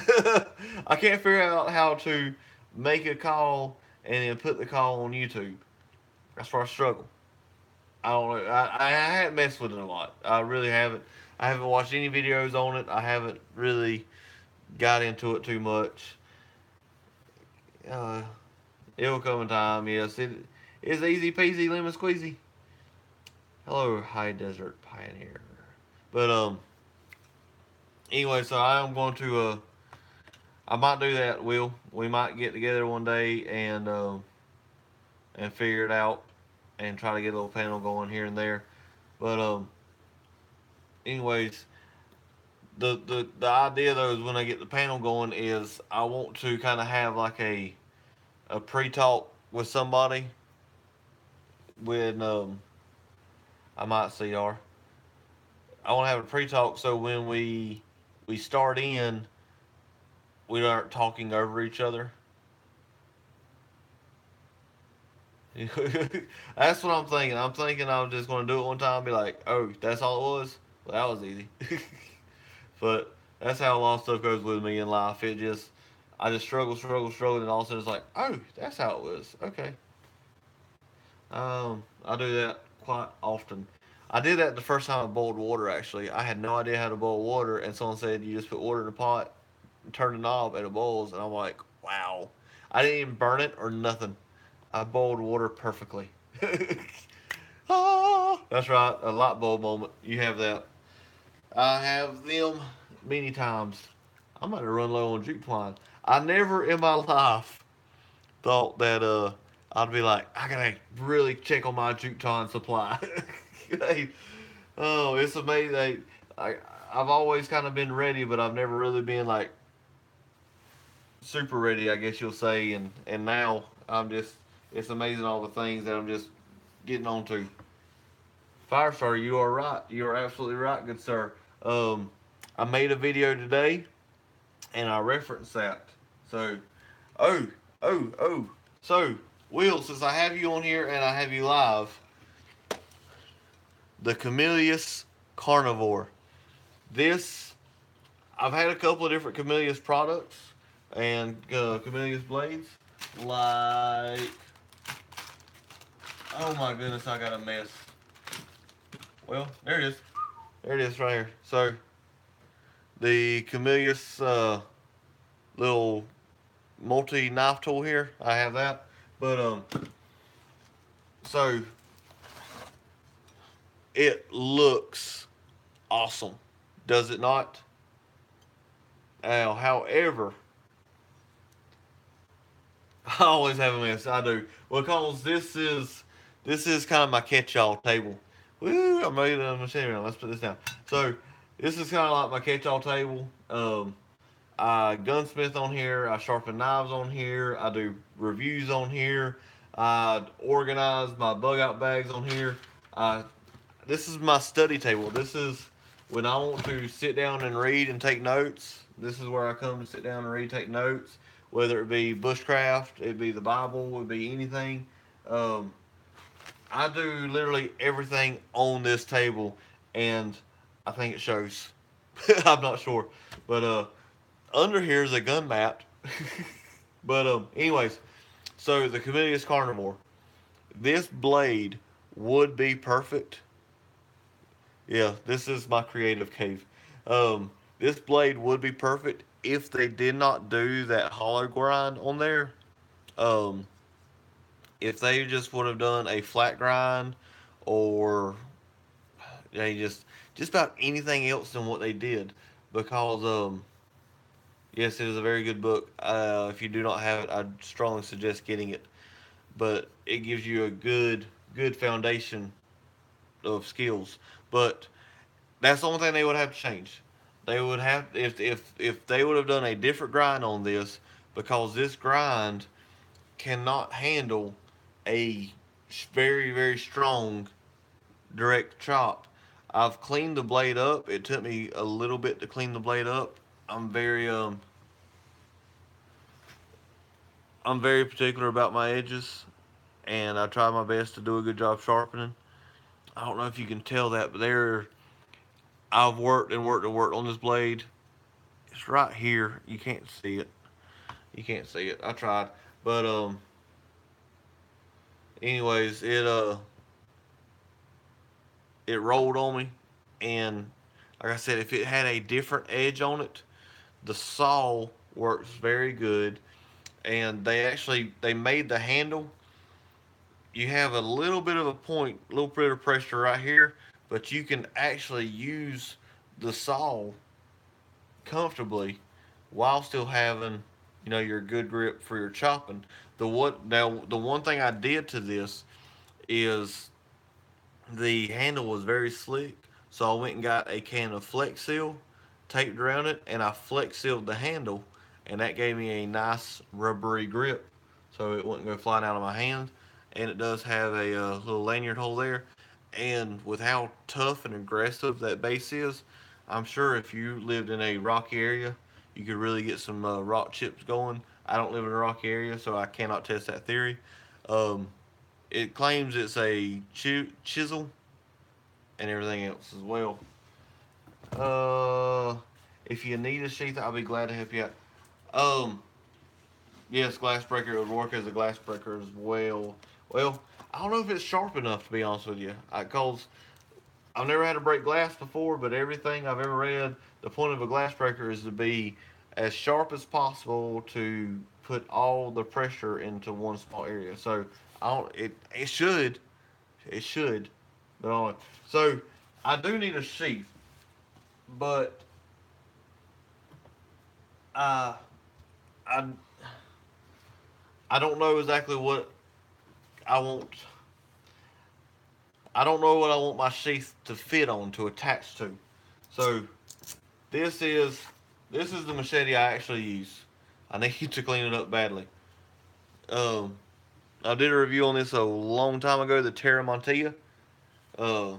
I can't figure out how to make a call and then put the call on YouTube. That's where I struggle. I don't. I, I haven't messed with it a lot. I really haven't. I haven't watched any videos on it. I haven't really got into it too much. Uh, it'll come in time. Yes, it is easy peasy lemon squeezy. Hello, high desert pioneer. But um, anyway, so I am going to uh, I might do that. Will we might get together one day and um, and figure it out and try to get a little panel going here and there. But um, anyways, the the the idea though is when I get the panel going is I want to kind of have like a a pre-talk with somebody when um I might see her. I want to have a pre-talk so when we we start in, we aren't talking over each other. *laughs* that's what I'm thinking. I'm thinking I'm just going to do it one time and be like, oh, that's all it was? Well, that was easy. *laughs* but that's how a lot of stuff goes with me in life. It just, I just struggle, struggle, struggle, and all of a sudden it's like, oh, that's how it was. Okay. Um, I do that quite often. I did that the first time I boiled water. Actually, I had no idea how to boil water, and someone said you just put water in a pot, turn the knob, and it boils. And I'm like, wow! I didn't even burn it or nothing. I boiled water perfectly. *laughs* ah, that's right, a light bulb moment. You have that. I have them many times. I'm going to run low on jute twine. I never in my life thought that uh I'd be like, I gotta really check on my jute twine supply. *laughs* they, oh, it's amazing. They, I, I've always kind of been ready, but I've never really been like super ready, I guess you'll say. And and now I'm just, it's amazing all the things that I'm just getting onto. Firestar, you are right. You are absolutely right, good sir. Um, I made a video today, and I referenced that. So, oh, oh, oh. So, Will, since I have you on here and I have you live, the Camillus Carnivore. This, I've had a couple of different Camillus products and uh, Camillus blades. Like, oh my goodness, I got a mess. Well, there it is. There it is right here. So, the Camillus uh, little multi knife tool here, I have that. But, um, so it looks awesome, does it not? Now, however, *laughs* I always have a mess. I do because this is this is kind of my catch-all table. Woo! I made a machine. Let's put this down. So this is kind of like my catch-all table. Um, I gunsmith on here. I sharpen knives on here. I do reviews on here. I organize my bug out bags on here. I this is my study table. This is when I want to sit down and read and take notes. This is where I come to sit down and read, take notes. Whether it be bushcraft, it be the Bible, it would be anything. Um, I do literally everything on this table, and I think it shows. *laughs* I'm not sure, but uh, under here is a gun mat. *laughs* but um, anyways, so the Camillus Carnivore, this blade would be perfect yeah, this is my creative cave. Um, this blade would be perfect if they did not do that hollow grind on there. Um, if they just would have done a flat grind or they just just about anything else than what they did because um yes it is a very good book. Uh, if you do not have it i'd strongly suggest getting it. But it gives you a good good foundation of skills. But that's the only thing they would have to change. They would have if if if they would have done a different grind on this because this grind cannot handle a very very strong direct chop. I've cleaned the blade up. It took me a little bit to clean the blade up. I'm very um I'm very particular about my edges and I try my best to do a good job sharpening. I don't know if you can tell that, but there I've worked and worked and worked on this blade. It's right here. You can't see it. You can't see it. I tried. But um anyways, it uh it rolled on me and like I said, if it had a different edge on it, the saw works very good and they actually they made the handle. You have a little bit of a point a little bit of pressure right here but you can actually use the saw comfortably while still having you know your good grip for your chopping. The what now the one thing i did to this is the handle was very slick. So i went and got a can of flex seal taped around it and i flex sealed the handle and that gave me a nice rubbery grip. So it wouldn't go flying out of my hand and it does have a uh, little lanyard hole there. And with how tough and aggressive that base is i'm sure if you lived in a rocky area you could really get some uh, rock chips going. I don't live in a rocky area so i cannot test that theory. Um, it claims it's a chi- chisel and everything else as well. Uh, if you need a sheath i'll be glad to help you out. Um, yes, glass breaker would work as a glass breaker as well. Well, I don't know if it's sharp enough to be honest with you, because I've never had to break glass before, but everything I've ever read, the point of a glass breaker is to be as sharp as possible to put all the pressure into one small area. So I don't. It it should, it should, but so I do need a sheath, but uh I I don't know exactly what I want. I don't know what I want my sheath to fit on to attach to. So this is this is the machete I actually use. I need to clean it up badly. Um, I did a review on this a long time ago, the Tramontina. Uh,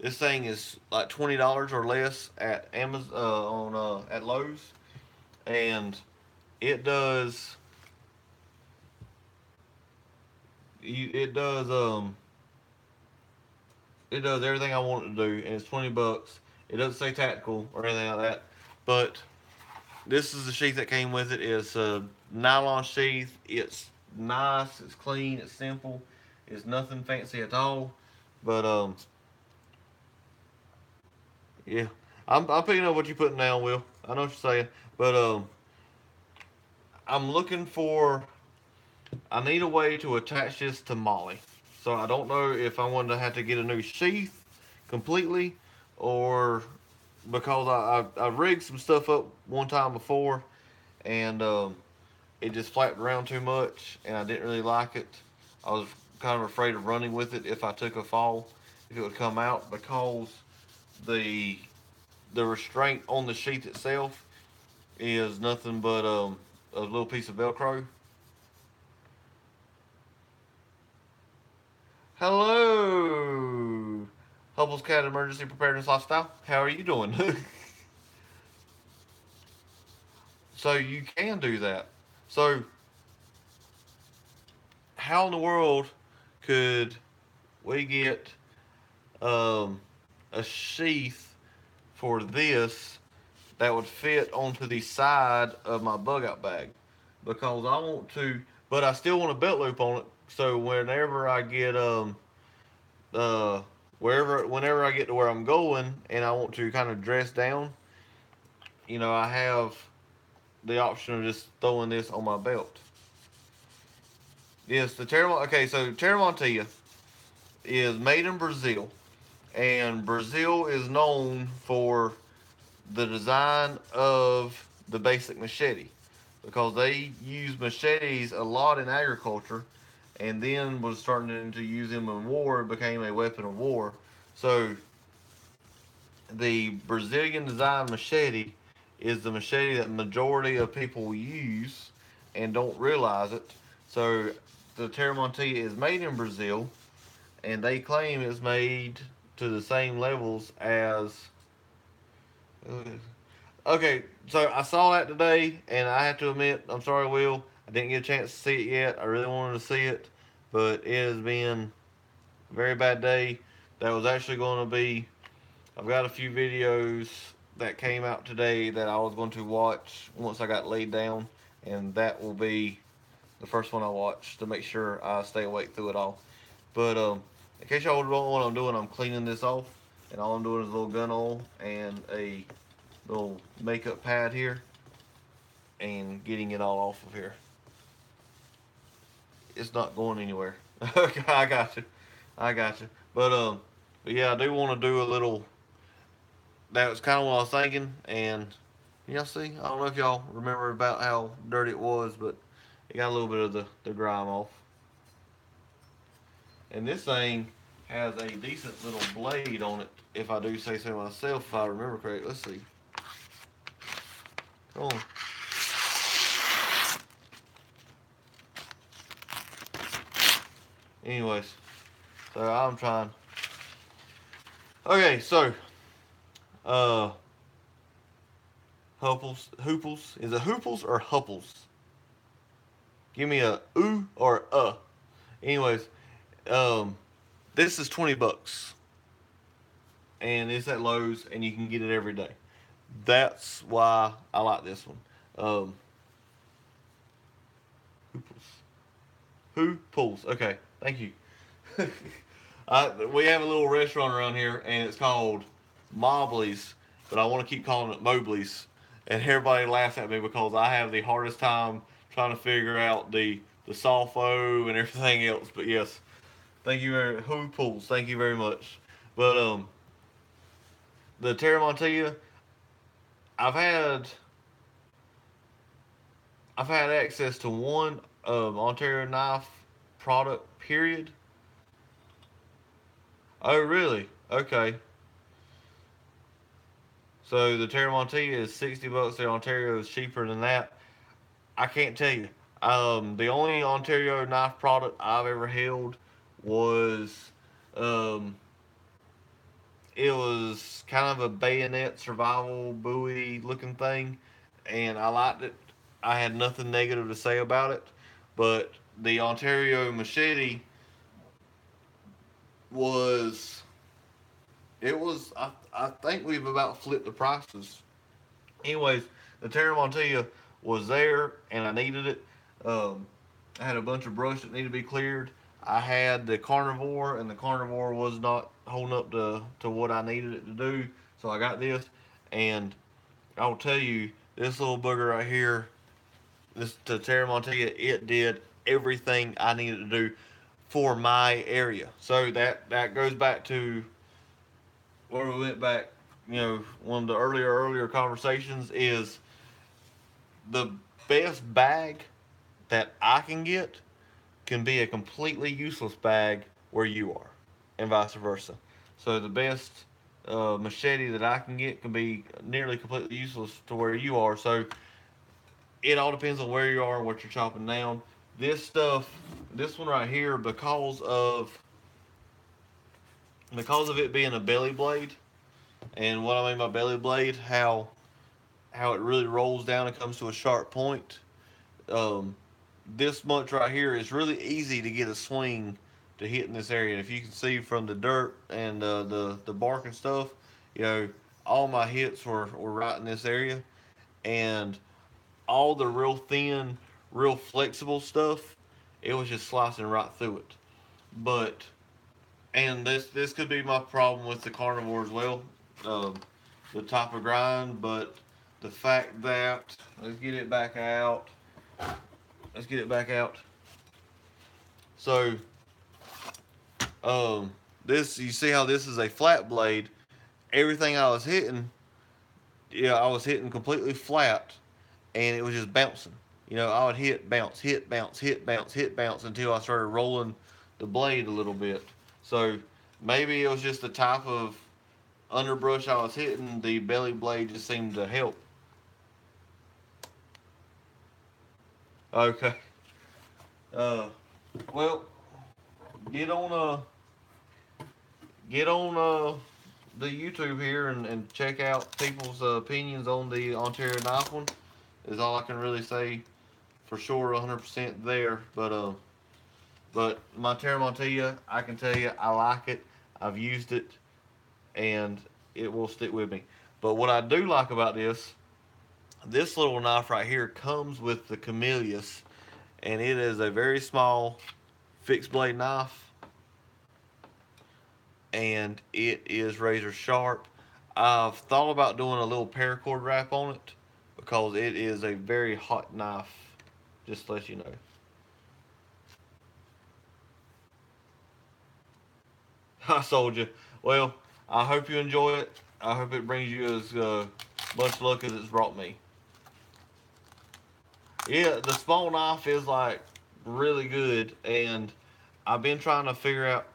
this thing is like twenty dollars or less at Amazon uh, on uh, at Lowe's, and it does you, it does um it does everything I want it to do and it's 20 bucks. It doesn't say tactical or anything like that. But this is the sheath that came with it. It's a nylon sheath. It's nice, it's clean, it's simple. It's nothing fancy at all. But um yeah. I'm I'm picking up what you're putting down, Will. I know what you're saying. But um I'm looking for. I need a way to attach this to MOLLE. So I don't know if I wanted to have to get a new sheath completely, or because I I, I rigged some stuff up one time before, and um, it just flapped around too much, and I didn't really like it. I was kind of afraid of running with it if I took a fall, if it would come out because the the restraint on the sheath itself is nothing but um, a little piece of Velcro. Hello, Hubble's Cat Emergency Preparedness Lifestyle. How are you doing? *laughs* so you can do that. So how in the world could we get um, a sheath for this that would fit onto the side of my bug out bag because I want to, but I still want a belt loop on it. So whenever I get um uh wherever whenever I get to where I'm going and I want to kind of dress down, you know, I have the option of just throwing this on my belt. Yes, the Terramont. Okay, so Tramontina is made in Brazil, and Brazil is known for the design of the basic machete because they use machetes a lot in agriculture and then was starting to use them in war it became a weapon of war so the brazilian design machete is the machete that majority of people use and don't realize it so the tramontina is made in brazil and they claim it's made to the same levels as. Okay, so I saw that today, and I have to admit, I'm sorry, Will. I didn't get a chance to see it yet. I really wanted to see it, but it has been a very bad day. That was actually going to be. I've got a few videos that came out today that I was going to watch once I got laid down, and that will be the first one I watch to make sure I stay awake through it all. But um, in case y'all don't know what I'm doing, I'm cleaning this off, and all I'm doing is a little gun oil and a little makeup pad here, and getting it all off of here. It's not going anywhere. *laughs* okay, I got you. I got you. But um, but yeah, I do want to do a little that was kind of what I was thinking. And y'all see, I don't know if y'all remember about how dirty it was, but it got a little bit of the, the grime off. And this thing has a decent little blade on it, if I do say so myself, if I remember correctly. Let's see. Come on. Anyways, so I'm trying. Okay, so uh, Hooples, Hooples. Is it Hooples or Hupples? Give me a ooh or. Uh. Anyways, um, this is 20 bucks. And it's at Lowe's and you can get it every day. That's why I like this one. Um, Hooples. pulls? Okay, thank you. *laughs* We have a little restaurant around here and it's called Mobley's, but I want to keep calling it Mobley's. And everybody laughs at me because I have the hardest time trying to figure out the the sulfo and everything else. But yes, thank you very who pulls. Thank you very much. But um, the Tramontina, I've had I've had access to one um, Ontario knife product. Period. Oh really? Okay. So the Tramontina is 60 bucks. The Ontario is cheaper than that. I can't tell you. Um, the only Ontario knife product I've ever held was um, it was kind of a bayonet survival Bowie looking thing, and I liked it. I had nothing negative to say about it, but the Ontario machete was it was I, I think we've about flipped the prices. Anyways, the Tramontina was there and I needed it. Um, I had a bunch of brush that needed to be cleared. I had the carnivore and the carnivore was not holding up to, to what I needed it to do. So I got this and I'll tell you this little booger right here, this Tramontina, it did everything I needed to do for my area. So that that goes back to where we went back, you know, one of the earlier earlier conversations is the best bag that I can get can be a completely useless bag where you are, and vice versa. So the best uh, machete that I can get can be nearly completely useless to where you are. So it all depends on where you are and what you're chopping down. This stuff, this one right here, because of because of it being a belly blade, and what I mean by belly blade, how how it really rolls down and comes to a sharp point. Um, this much right here is really easy to get a swing to hit in this area. If you can see from the dirt and uh, the the bark and stuff, you know, all my hits were, were right in this area, and all the real thin, real flexible stuff, it was just slicing right through it. But and this this could be my problem with the carnivore as well, um, the type of grind. But the fact that let's get it back out. Let's get it back out. So, um, this you see how this is a flat blade. Everything I was hitting, yeah, I was hitting completely flat, and it was just bouncing. You know, I would hit, bounce, hit, bounce, hit, bounce, hit, bounce until I started rolling the blade a little bit. So maybe it was just the type of underbrush I was hitting. The belly blade just seemed to help. Okay. Uh, well, get on uh, get on uh, the YouTube here and, and check out people's uh, opinions on the Ontario knife one. Is all I can really say for sure, 100% there. But uh, but my Tramontina, I can tell you, I like it. I've used it, and it will stick with me. But what I do like about this, this little knife right here comes with the Camillus, and it is a very small fixed blade knife and it is razor sharp. I've thought about doing a little paracord wrap on it because it is a very hot knife, just to let you know. *laughs* I sold you. Well, I hope you enjoy it. I hope it brings you as uh, much luck as it's brought me. Yeah, the small knife is like really good, and I've been trying to figure out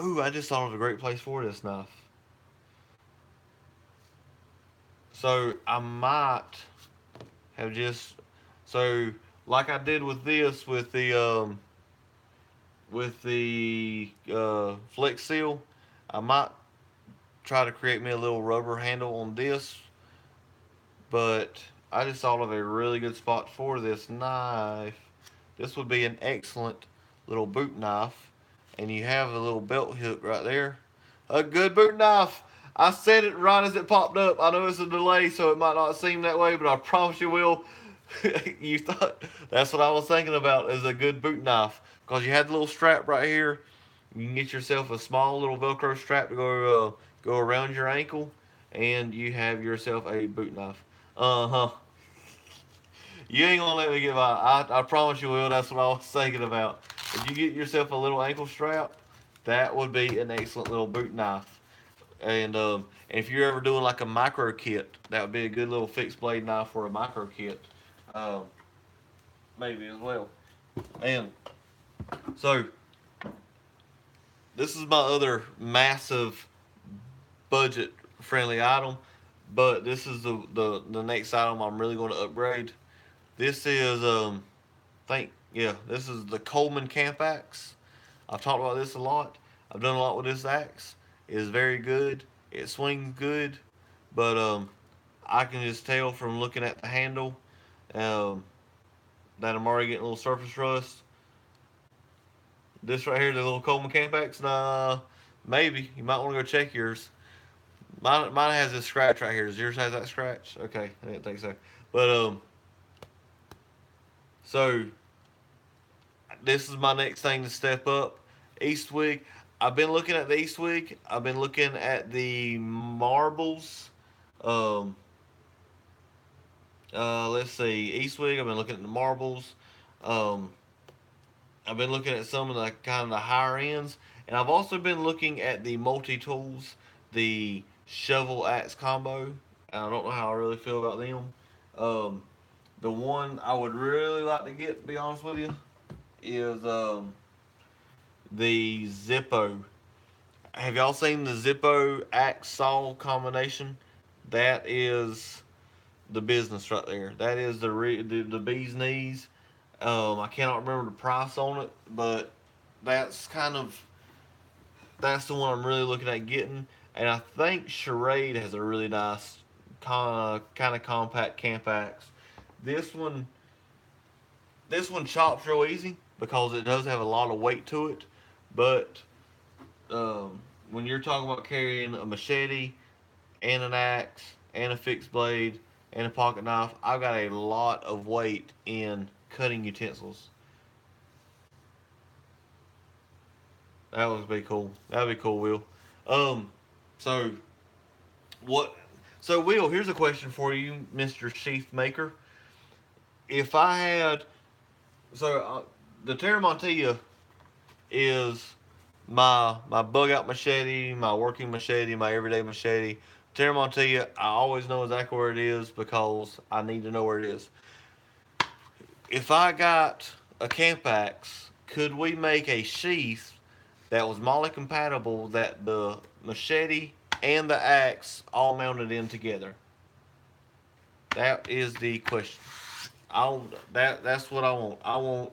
Oh, I just thought of a great place for this knife. So I might have just so like I did with this with the um with the uh, flex seal, I might try to create me a little rubber handle on this, but I just thought of a really good spot for this knife. This would be an excellent little boot knife and you have a little belt hook right there. A good boot knife. I said it right as it popped up. I know it's a delay, so it might not seem that way, but I promise you will. *laughs* you thought that's what I was thinking about is a good boot knife because you had the little strap right here. You can get yourself a small little Velcro strap to go uh, go around your ankle, and you have yourself a boot knife. Uh huh. You ain't gonna let me get by. I, I promise you will. That's what I was *laughs* thinking about. If you get yourself a little ankle strap, that would be an excellent little boot knife. And um, if you're ever doing like a micro kit, that would be a good little fixed blade knife for a micro kit, um, maybe as well. And so this is my other massive budget friendly item, but this is the, the, the next item I'm really going to upgrade. This is, um, think yeah, this is the Coleman Camp Axe. I've talked about this a lot. I've done a lot with this axe. It is very good. It swings good, but um, I can just tell from looking at the handle um, that I'm already getting a little surface rust. This right here, the little Coleman Camp Axe, nah, maybe. You might want to go check yours. Mine, mine has this scratch right here. Does yours has that scratch? Okay, I didn't think so. But, um, so this is my next thing to step up. Estwing. I've been looking at the Estwing. I've been looking at the marbles. Um, uh, let's see, Estwing. I've been looking at the marbles. Um, I've been looking at some of the kind of the higher ends, and I've also been looking at the multi tools, the shovel axe combo. I don't know how I really feel about them. Um, the one I would really like to get, to be honest with you, is um, the Zippo. Have y'all seen the Zippo axe saw combination? That is the business right there. That is the re, the, the bee's knees. Um, I cannot remember the price on it, but that's kind of that's the one I'm really looking at getting. And I think Schrade has a really nice kind of kind of compact camp axe. This one, this one chops real easy because it does have a lot of weight to it. But um, when you're talking about carrying a machete and an axe and a fixed blade and a pocket knife, I've got a lot of weight in cutting utensils. That would be cool. That'd be cool, Will. Um, so what? So Will, here's a question for you, Mister Sheath Maker. If I had, so uh, the Tramontina is my my bug out machete, my working machete, my everyday machete. Tramontina, I always know exactly where it is because I need to know where it is. If I got a camp axe, could we make a sheath that was MOLLE compatible that the machete and the axe all mounted in together? That is the question. I that that's what I want. I want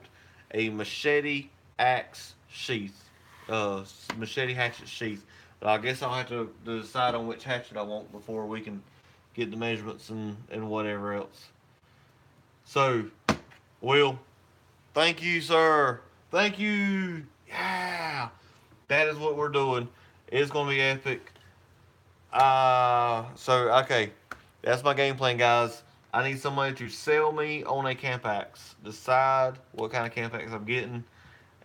a machete axe sheath, uh, machete hatchet sheath. But I guess I'll have to decide on which hatchet I want before we can get the measurements and, and whatever else. So, Will, thank you, sir. Thank you. Yeah. That is what we're doing. It's going to be epic. Uh, so, okay. That's my game plan, guys. I need somebody to sell me on a camp axe. Decide what kind of camp axe I'm getting.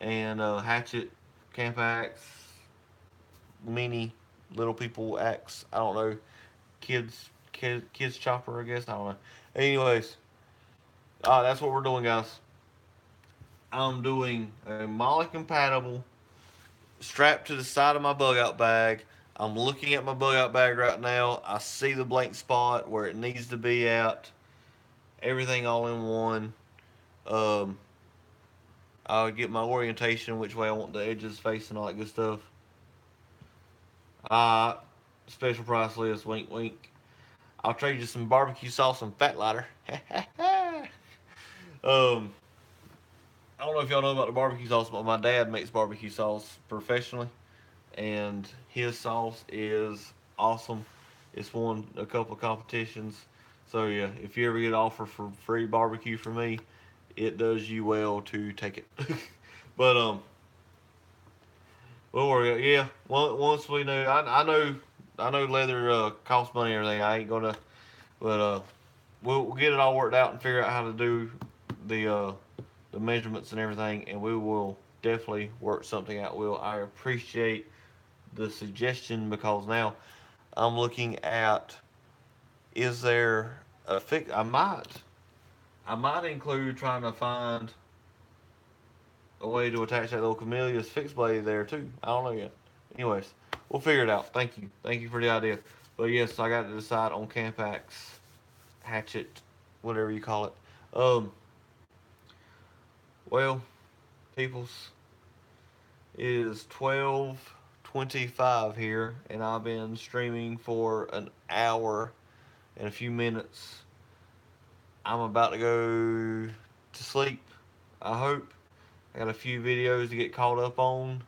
And uh, hatchet, camp axe, mini little people axe. I don't know. Kids, kid, kids chopper, I guess. I don't know. Anyways, uh, that's what we're doing, guys. I'm doing a MOLLE compatible strapped to the side of my bug out bag. I'm looking at my bug out bag right now. I see the blank spot where it needs to be at. Everything all in one. Um, I'll get my orientation, which way I want the edges facing, all that good stuff. Uh, special price list, wink, wink. I'll trade you some barbecue sauce and fat lighter. *laughs* um, I don't know if y'all know about the barbecue sauce, but my dad makes barbecue sauce professionally, and his sauce is awesome. It's won a couple of competitions. So yeah, if you ever get an offer for free barbecue from me, it does you well to take it. *laughs* but um, we'll worry. Yeah, once we know, I, I know, I know leather uh, costs money and everything. I ain't gonna, but uh, we'll, we'll get it all worked out and figure out how to do the uh, the measurements and everything, and we will definitely work something out. Will I appreciate the suggestion because now I'm looking at is there a fix? I might, I might include trying to find a way to attach that little Camillus fixed blade there too. I don't know yet. Anyways, we'll figure it out. Thank you. Thank you for the idea. But yes, I got to decide on Campax, hatchet, whatever you call it. Um, well, peoples, it is 12.25 here, and I've been streaming for an hour and a few minutes. I'm about to go to sleep, I hope. I got a few videos to get caught up on.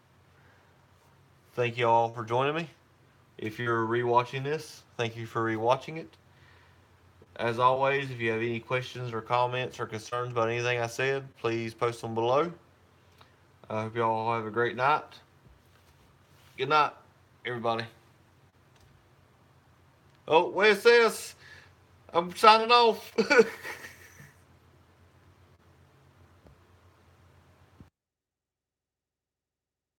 Thank you all for joining me. If you're rewatching this, thank you for rewatching it. As always, if you have any questions or comments or concerns about anything I said, please post them below. I hope you all have a great night. Good night, everybody. Oh, where's this? I'm signing off. *laughs*